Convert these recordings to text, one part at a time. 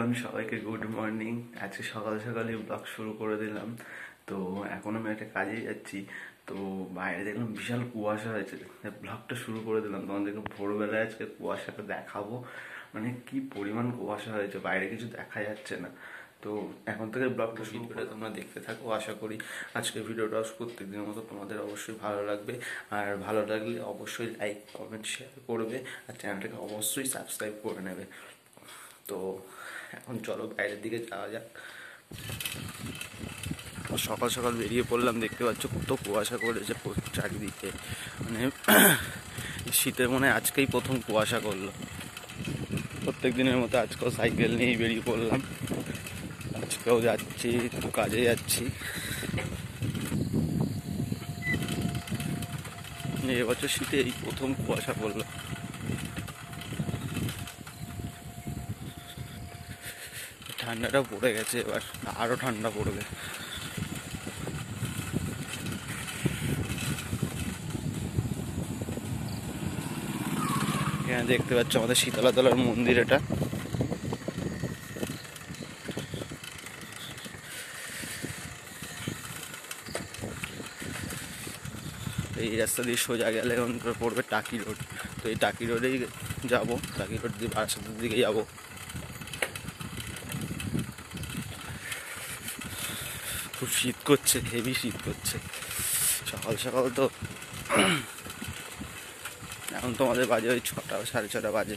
Everyone সবাইকে good morning. আজকে সকাল সকালে ব্লগ শুরু করে দিলাম। তো এখন আমি একটা কাজে যাচ্ছি। তো বাইরে দেখলাম বিশাল কুয়াশা হয়েছে। ব্লগটা শুরু করে দিলাম। তোমাদেরকে ভোরবেলায় আজকে কুয়াশাটা দেখাবো। মানে কি পরিমাণ কুয়াশা হয়েছে বাইরে কিছু দেখা যাচ্ছে না। তো এখন থেকে ব্লগটা শুরু করে তোমরা দেখতে থাকো আশা করি আজকে ভিডিওটা প্রত্যেক দিনের মতো তোমাদের অবশ্যই ভালো লাগবে। আর ভালো লাগলে অবশ্যই লাইক কমেন্ট শেয়ার করবে। আর চ্যানেলটাকে অবশ্যই সাবস্ক্রাইব করে নেবে। তো এখন চলো বাইরের দিকে যাওয়া যাক। সকাল সকাল বেরিয়ে পড়লাম, দেখতে পাচ্ছ কত কুয়াশা করেছে চারিদিকে। মানে শীতের মনে আজকেই প্রথম কুয়াশা করল। প্রত্যেক দিনের মতো আজকেও সাইকেল নিয়েই বেরিয়ে পড়লাম। আজকেও যাচ্ছি, একটু কাজে যাচ্ছি। এবছর শীতে এই প্রথম কুয়াশা পড়ল। ঠান্ডাটা পড়ে গেছে, এবার আরও ঠান্ডা পড়বে। এখানে দেখতে পাচ্ছ আমাদের শীতলাতলার মন্দির এটা। এই রাস্তা দিয়ে সোজা গেলে পড়বে টাকি রোড। তো এই টাকি রোডেই যাব, টাকি রোড দিয়ে বারাসাতের দিকে যাব। খুব শীত করছে হেভি শীত করছে। সকাল সকাল তো এখন তোমাদের বাজে ওই ছটা, সাড়ে ছটা বাজে।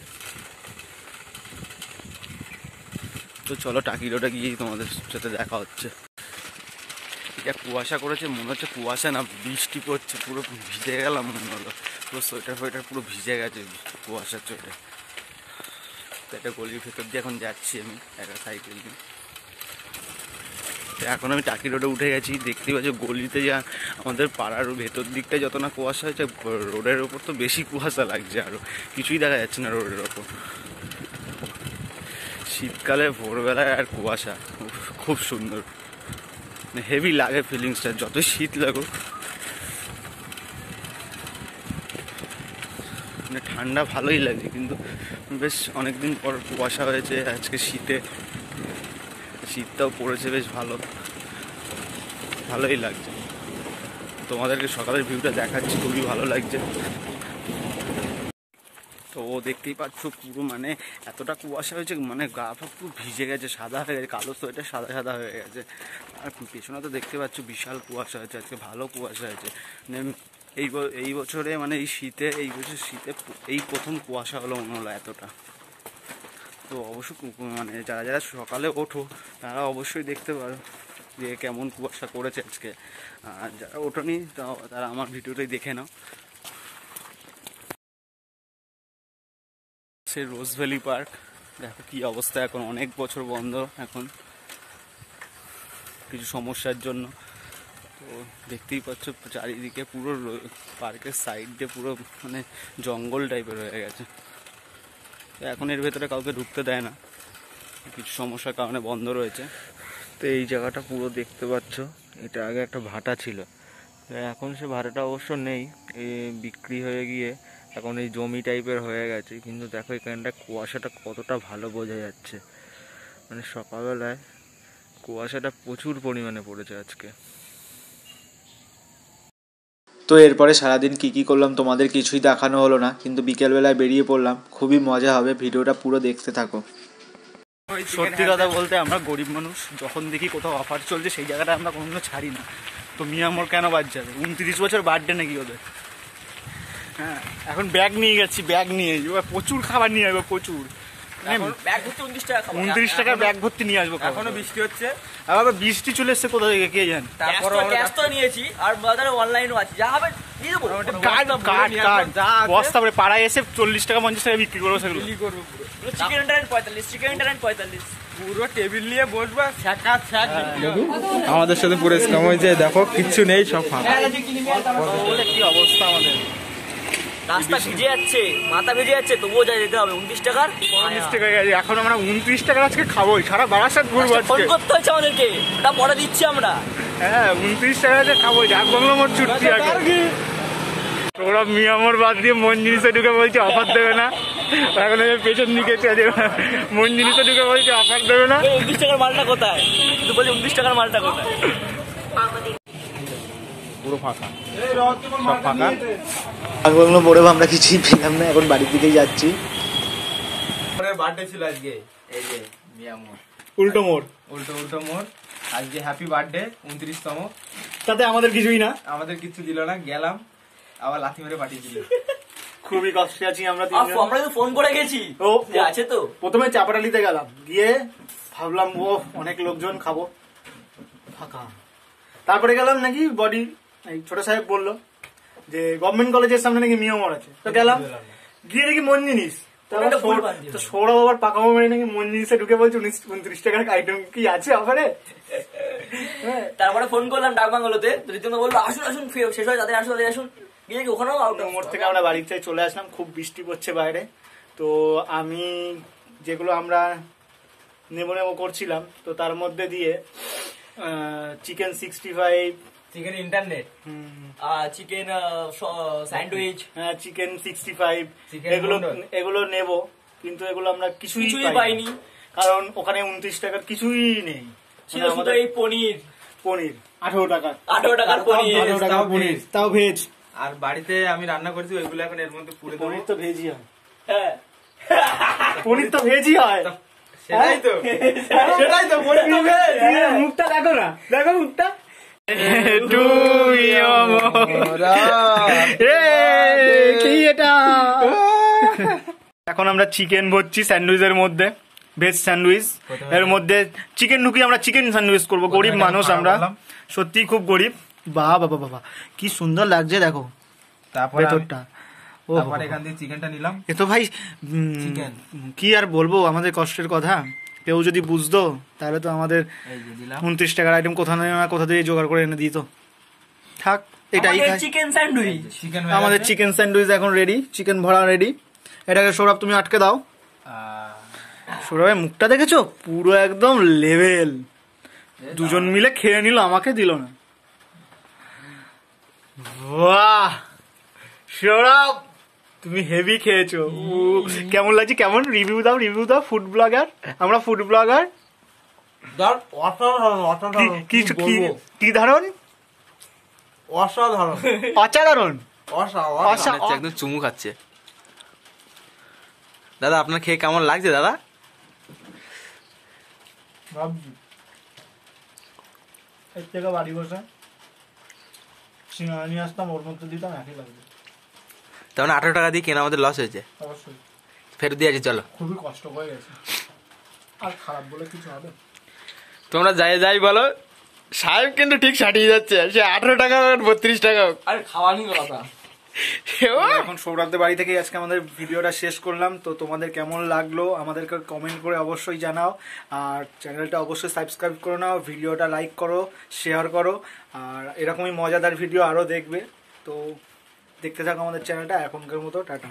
তো চলো টাকি রোডে গিয়েই তোমাদের সাথে দেখা হচ্ছে। এটা কুয়াশা করেছে, মনে হচ্ছে কুয়াশা না, বৃষ্টি পড়ছে, পুরো ভিজে গেলাম মনে হলো। পুরো সোয়েটার ফোয়েটার পুরো ভিজে গেছে কুয়াশার চোটে। তো একটা গলির ভেতর দিয়ে এখন যাচ্ছি আমি, একটা সাইকেল তো এখন আমি টাকি রোডে উঠে গেছি দেখতে পাচ্ছি গলিতে যা আমাদের পাড়ার ভেতর দিকটা যত না কুয়াশা হয়েছে, রোডের ওপর তো বেশি কুয়াশা লাগছে আরও কিছুই দেখা যাচ্ছে না রোডের ওপর। শীতকালে ভোরবেলায় আর কুয়াশা খুব সুন্দর। হেভি লাগে ফিলিংসটা যত শীত লাগুক। মানে ঠান্ডা ভালোই লাগে, কিন্তু বেশ অনেকদিন পর কুয়াশা হয়েছে, আজকে শীতে। শীতটাও পড়েছে বেশ ভালো। ভালোই লাগছে। তোমাদেরকে সকালের ভিউটা দেখাচ্ছি, খুবই ভালো লাগছে। তো দেখতেই পাচ্ছ পুরো মানে এতটা কুয়াশা হয়েছে মানে গা ফা পুরো ভিজে গেছে, সাদা হয়ে গেছে, কালো সোয়েটার সাদা সাদা হয়ে গেছে। আর পেছনে তো দেখতে পাচ্ছ বিশাল কুয়াশা হয়েছে, আজকে ভালো কুয়াশা হয়েছে। মানে এই এই বছরে মানে এই শীতে, এই বছর শীতে এই প্রথম কুয়াশা হলো মনে হলো এতটা। তো অবশ্যই মানে যারা যারা সকালে ওঠো, তারা অবশ্যই দেখতে পারো। যে কেমন কুয়াশা করেছে আজকে। যারা ওঠোনি তারা আমার ভিডিওটাই দেখে নাও। সে রোজ ভ্যালি পার্ক। দেখো কি অবস্থা, এখন অনেক বছর বন্ধ এখন। কিছু সমস্যার জন্য। তো দেখতেই পাচ্ছ, চারিদিকে পুরো পার্কের সাইড দিয়ে পুরো মানে জঙ্গল টাইপের হয়ে গেছে। এখন এর ভেতরে কাউকে ঢুকতে দেয় না। কিছু সমস্যার কারণে বন্ধ রয়েছে। তো এই জায়গাটা পুরো দেখতে পাচ্ছ। এটা আগে একটা ভাটা ছিল। এখন সে ভাটাটা অবশ্য নেই। বিক্রি হয়ে গিয়ে এখন এই জমি টাইপের হয়ে গেছে। কিন্তু দেখো এখানটা কুয়াশাটা কতটা ভালো বোঝা যাচ্ছে। মানে সকালবেলায় কুয়াশাটা প্রচুর পরিমাণে পড়েছে আজকে। তো এরপরে সারাদিন কি কি করলাম তোমাদের কিছুই দেখানো হলো না। কিন্তু বিকেলবেলায় বেরিয়ে পড়লাম। খুবই মজা হবে। ভিডিওটা পুরো দেখতে থাকো। সত্যি কথা বলতে আমরা গরিব মানুষ যখন দেখি কোথাও অফার চলছে সেই জায়গাটা আমরা কোনোদিনও ছাড়ি না। তো মিয়ামোর কেন বাদ যাবে? উনত্রিশ বছর বার্থডে নাকি ওদের? হ্যাঁ এখন ব্যাগ নিয়ে গেছি ব্যাগ নিয়ে। এবার প্রচুর খাবার নিয়ে আসব প্রচুর। ব্যাগ ভর্তি উনত্রিশ টাকা ব্যাগ ভর্তি নিয়ে আসব এখনও বৃষ্টি হচ্ছে। আবার বৃষ্টি চলে এসছে কোথা থেকে কে জানে? ক্যাশ তো ক্যাশ তো নিয়েছি আর বাজারে অনলাইনও আছে। যা হবে দিয়ে দেবো কার্ড কার্ড কার্ড বস্তা পাড়ায় এসে চল্লিশ টাকা পঞ্চাশ টাকা বিক্রি করব সেগুলো। চিকেন ইন্টারনেট পঁয়তাল্লিশ চিকেন ইন্টারনেট পঁয়তাল্লিশ পুরো টেবিল নিয়ে বসবা ছ্যাঁকা ছ্যাঁক আমাদের সাথে পুরো স্ক্যাম হয়েছে দেখো কিচ্ছু নেই সব ফাঁকা। কি অবস্থা আমাদের? রাস্তা ভিজে যাচ্ছে মাথা ভিজে যাচ্ছে তবুও যা যেতে হবে। উনত্রিশ টাকার? উনত্রিশ টাকা এখন আমরা উনত্রিশ টাকার আজকে খাবোই সারা বারাসাত ঘুরবো ফোন করতে হচ্ছে আমাদেরকে ওটা পরে দিচ্ছি আমরা। হ্যাঁ উনত্রিশ টাকা আছে খাব ডাক বাংলো মোট ছুটছি আগে ওরা মিয়ামোর বাদ দিয়ে মন জিনিসে ঢুকে বলছে অফার দেবে না। এখন পেছন দিকে চলে মন জিনিসটা ঢুকে বলছে অফার দেবে না। উনত্রিশ টাকার মালটা কোথায়? কিন্তু বলছি উনত্রিশ টাকার মালটা কোথায়? পুরো ফাঁকা। সব ফাঁকা। আগগুলো পড়েও আমরা কিছুই পেলাম না এখন বাড়ির দিকেই যাচ্ছি। বার্থডে ছিল আজকে। এই যে মিয়ামর। উল্টো মোড়। উল্টো উল্টো মোর আজকে হ্যাপি বার্থডে উনত্রিশতম। তাতে আমাদের কিছুই না। আমাদের কিচ্ছু দিল না গেলাম। আবার লাথি মেরে পাঠিয়ে দিল খুবই কষ্টে আছি আমরা তিনজন। আমরা তো ফোন করে গেছি। ও, যে আছে তো। প্রথমে চাপাটালিতে গেলাম। গিয়ে ভাবলাম ও অনেক লোকজন খাব। ফাঁকা। তারপরে গেলাম নাকি বডি এই ছোট সাহেব বলল যে গভর্নমেন্ট কলেজের সামনে নাকি মিয়মর আছে তো গেলাম। গিয়ে দেখি মন জিনিস তো সৌরভ- আবার পাকা মেরে নাকি মন জিনিসে ঢুকে বলছে উনিশ উনত্রিশ টাকার আইটেম কি আছে হ্যাঁ তারপরে ফোন করলাম ডাক বাংলোতে বলল আসুন আসুন শেষ হয় তাদের আসুন তাদের আসুন। গিয়ে ওখানেও আউট মোড় থেকে আমরা বাড়িতে চলে আসলাম খুব বৃষ্টি পড়ছে বাইরে। তো আমি যেগুলো আমরা নেব নেব করছিলাম তো তার মধ্যে দিয়ে chicken sixty five chicken internet chicken sandwich হ্যাঁ চিকেন সিক্সটি ফাইভ এগুলো। এগুলো নেব কিন্তু এগুলো আমরা কিছুই পাইনি। কারণ ওখানে উনত্রিশ টাকার কিছুই নেই। ছিল মানে শুধু এই পনির। পনির। আঠেরো টাকা আঠারো টাকার পনির। তাও ভেজ। আর বাড়িতে আমি রান্না করেছি ওইগুলো এখন এর মধ্যে পুড়ে দেবো। পনির তো ভেজি হয়। হ্যাঁ। পনির তো ভেজই হয়। সেটাই তো। সেটাই তো পনির তো। হ্যাঁ, মুখটা দেখো না। দেখো মুখটা। এখন আমরা চিকেন ভরছি স্যান্ডউইচের মধ্যে ভেজ স্যান্ডউইচ। এর মধ্যে চিকেন ঢুকিয়ে আমরা চিকেন স্যান্ডউইচ করব। গরিব মানুষ আমরা। সত্যি খুব গরিব। বাহ বাবা বাবা কি সুন্দর লাগছে দেখো। তারপরে ভেতরটা। ও তারপরে এখান থেকে চিকেনটা নিলাম। এ তো ভাই উম, কি আর বলব আমাদের কষ্টের কথা। কেউ যদি বুঝতো তাহলে তো আমাদের উনত্রিশ টাকার আইটেম কোথা না কোথা থেকে জোগাড় করে এনে দিত। থাক এটাই চিকেন স্যান্ডউইচ আমাদের চিকেন স্যান্ডউইচ এখন রেডি চিকেন ভরা রেডি এটাকে সৌরভ তুমি আটকে দাও। সৌরভের মুখটা দেখেছ? পুরো একদম লেভেল দুজন মিলে খেয়ে নিল আমাকে দিল না। বাহ! সৌরভ তুমি হেভি খেয়েছো। উ, কেমন লাগছে? কেমন? রিভিউ দাও রিভিউ দাও ফুড ব্লগার আমরা ফুড ব্লগার অসাধারণ কি অসাধারণ কি কি কি ধারণ? অসাধারণ। অসাধারণ। একদম চুমু খাচ্ছে। দাদা আপনার খেয়ে কেমন লাগছে দাদা? এর থেকে বাড়ি বসে। সিঙ্গারা নিয়ে আসতাম ওর মধ্যে দিতাম একই লাগবে তখন আঠারো টাকা দিয়ে কেনা আমাদের লস হয়েছে। অবশ্যই। ফেরত দিয়ে আছে চলো। খুবই কষ্ট হয়ে গেছে। আর খারাপ বলে কিছু হবে? তোমরা যাই যাই বলো সাহেব কিন্তু ঠিক সাটিয়ে যাচ্ছে। সে আঠারো টাকা হোক বত্রিশ টাকা হোক। আরে খাওয়া কথা এখন সৌরভদের বাড়ি থেকে আজকে আমাদের ভিডিওটা শেষ করলাম। তো তোমাদের কেমন লাগল আমাদেরকে কমেন্ট করে অবশ্যই জানাও। আর চ্যানেলটা অবশ্যই সাবস্ক্রাইব করে নাও, ভিডিওটা লাইক করো শেয়ার করো। আর এরকমই মজাদার ভিডিও আরও দেখবে। তো দেখতে থাকো আমাদের চ্যানেলটা এখনকার মতো, টাটা।